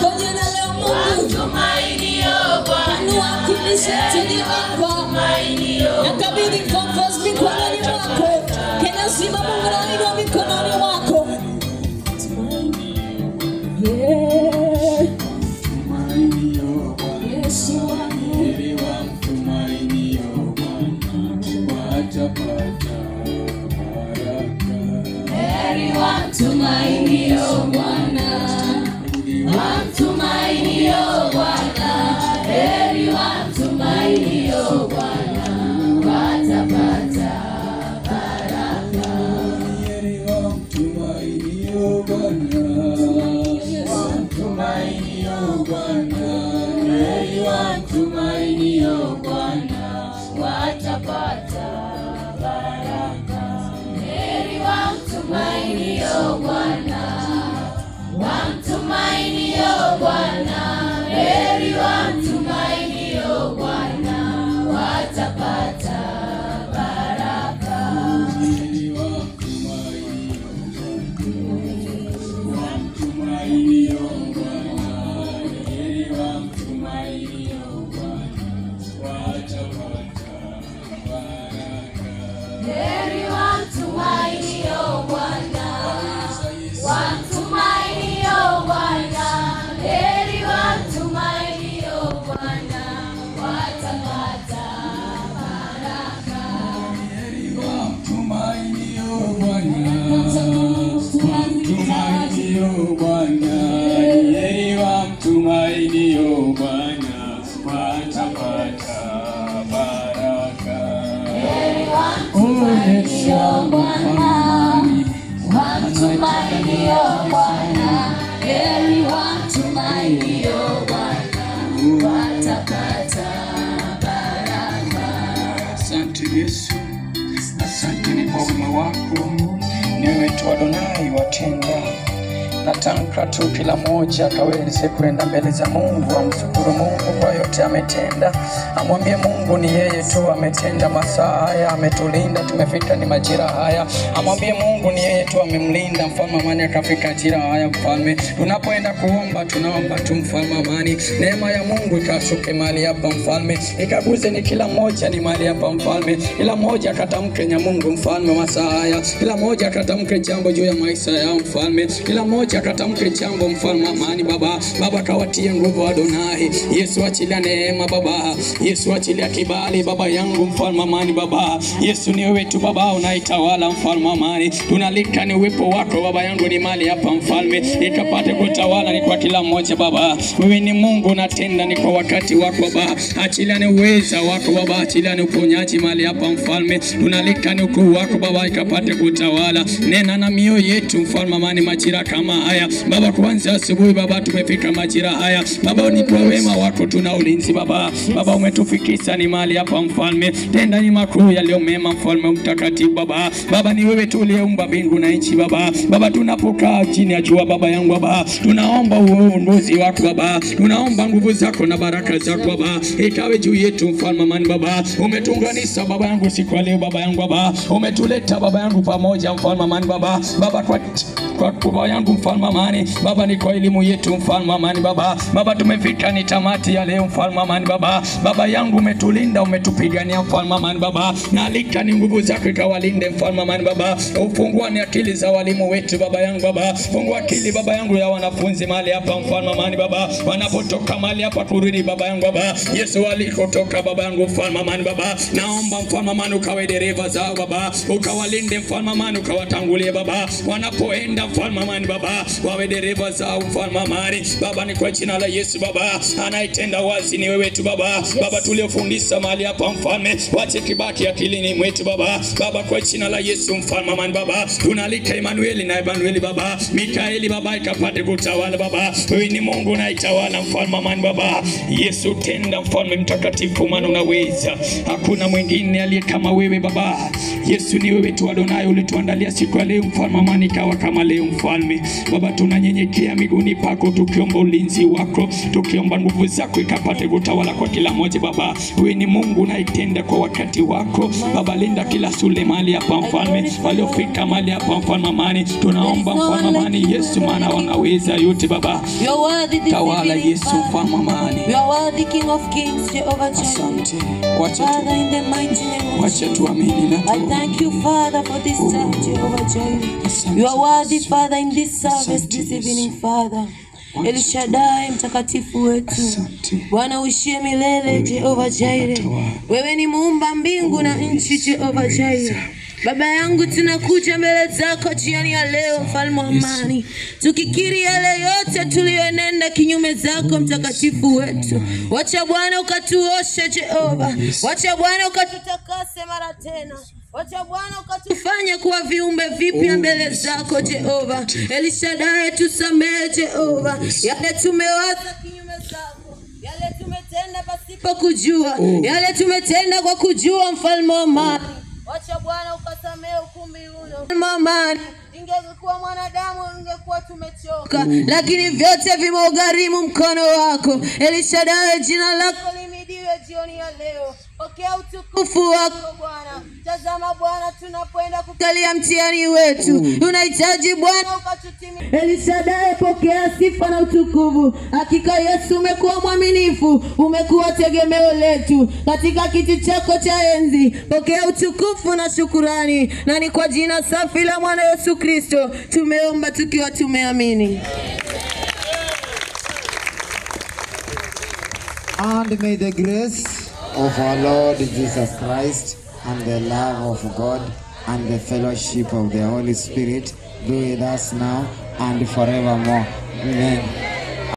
kwa jina la Mungu. Inua akili zetu ni wako. Nakabidhi focus mikononi mwako. Kenya zima Mungu nainua mikononi mwako. Yeah. Yesu wangu. Heri wamtumainio Bwana, Mtumainio Bwana watapata baraka. Heri wamtumainio Bwana, wamtumainio Bwana, heri wamtumainio Bwana, watapata baraka. Asante Yesu, asante kwa wema wako. Tu Adonai watenda. Natamka tu kila mmoja akaweze kwenda mbele za Mungu, amshukuru Mungu kwa yote ametenda, amwambie Mungu ni yeye tu ametenda masaa haya, ametulinda tumefika ni majira haya, amwambie Mungu ni yeye tu amemlinda mfalme amani akafika ajira haya. Mfalme, tunapoenda kuomba, tunaomba tu mfalme amani, neema ya Mungu ikashuke mali hapa mfalme, ikaguze ni kila mmoja ni mali hapa mfalme, kila mmoja akatamke nya Mungu mfalme masaa haya, kila mmoja akatamke jambo juu ya maisha yao mfalme, kila mmoja akatamke chango mfalme amani baba, baba kawatie nguvu Adonai, Yesu achilia neema baba, Yesu achilia kibali baba yangu mfalme amani baba, Yesu ni wewe tu baba unaitawala mfalme amani, tunalika ni uwepo wako baba yangu ni mali hapa mfalme, ikapate kutawala ni kwa kila mmoja baba, wewe ni Mungu unatenda ni kwa wakati wako baba, achilia ni uweza wako baba, achilia ni uponyaji mali hapa mfalme, tunalika ni ukuu wako baba, ikapate kutawala, nena na mioyo yetu mfalme amani, majira kama haya. Baba, kuanzia asubuhi baba, tumefika majira haya. Baba, ni kwa wema wako tuna ulinzi baba, baba umetufikisha ni mali hapa mfalme, tenda ni makuu yaliyo mema mfalme mtakatifu baba, baba ni wewe tu uliyeumba mbingu na nchi baba, baba tunapokaa chini ya jua baba yangu baba, tunaomba uongozi wako baba, tunaomba nguvu zako na baraka zako baba, ikawe juu yetu mfalme amani baba, umetuunganisha baba yangu siku ya leo baba yangu baba, umetuleta baba yangu pamoja mfalme amani baba, baba kwa kwa baba yangu mfalme amani baba, ni kwa elimu yetu mfalme amani baba, baba tumefika ni tamati ya leo mfalme amani baba, baba yangu umetulinda umetupigania mfalme amani baba, na alika ni nguvu zako ikawalinde mfalme amani baba, ufungua ni akili za walimu wetu baba yangu baba, fungua akili baba yangu ya wanafunzi mahali hapa mfalme amani baba, wanapotoka mahali hapa kurudi baba yangu baba, Yesu walikotoka baba yangu mfalme amani baba, naomba mfalme amani ukawe dereva zao baba, ukawalinde mfalme amani ukawatangulie baba, wanapoenda mfalme amani baba, wawe dereva za ufalme amani baba, ni kwa jina la Yesu baba, anayetenda wazi ni wewe tu baba, baba tuliofundisha mahali hapa mfalme, wache kibaki akilini mwetu baba, baba kwa jina la Yesu mfalme amani baba, tunalika Emanueli na Emanueli baba, Mikaeli baba, ikapate kutawala baba, wewe ni Mungu unayetawala mfalme amani baba, Yesu tenda mfalme mtakatifu, maana unaweza, hakuna mwingine aliye kama wewe baba, Yesu ni wewe tu Adonai, ulituandalia siku ya leo mfalme amani, ikawa kama leo mfalme, Baba, tunanyenyekea miguuni pako tukiomba ulinzi wako, tukiomba nguvu zako ikapate kutawala kwa kila mmoja. Baba, wewe ni Mungu unaitenda kwa wakati wako. Baba, linda kila sule mahali hapa mfalme, waliofika mahali hapa mfalme amani, tunaomba mfalme amani Yesu, maana wanaweza yote Baba. Tawala Yesu mfalme amani. Asante, wacha Father, in the mighty name of wacha tuamini na I tuombe. thank you, Father, for this time, Jehovah Jireh. You are worthy, Father, in this this evening, Father. El Shaddai, mtakatifu wetu. Bwana uishie milele, Jehova Jaire, Wewe ni muumba mbingu na nchi, Jehova Jaire. Baba yangu, tunakuja mbele zako jioni ya leo, mfalme wa amani, tukikiri yale yote tuliyonenda kinyume zako, mtakatifu wetu. Wacha Bwana ukatuoshe, Jehova. Wacha Bwana ukatutakase mara tena. Wacha Bwana ukatufanye kuwa viumbe vipya mbele zako, Jehova. Elishadai, tusamehe Jehova, yale tumewaza kinyume zako, yale tumetenda pasipo kujua, yale tumetenda kwa kujua, mfalme wa amani. Wacha Bwana ukasamehe ukumbi uno, mfalme wa amani. Ingekuwa mwanadamu ingekuwa tumechoka, lakini vyote vimeugharimu mkono wako. Elishadai, jina lako limidiwe jioni ya leo. Pokea utukufu wako Bwana. Tazama Bwana, tunapoenda kukalia mtihani wetu, Unahitaji Bwana ukatutimie. Elishadai, pokea sifa na utukufu. Hakika Yesu, umekuwa mwaminifu, umekuwa tegemeo letu katika kiti chako cha enzi. Pokea utukufu na shukurani, na ni kwa jina safi la mwana Yesu Kristo tumeomba tukiwa tumeamini. And may the grace of our Lord Jesus Christ and the love of God and the fellowship of the Holy Spirit be with us now and forevermore. Amen.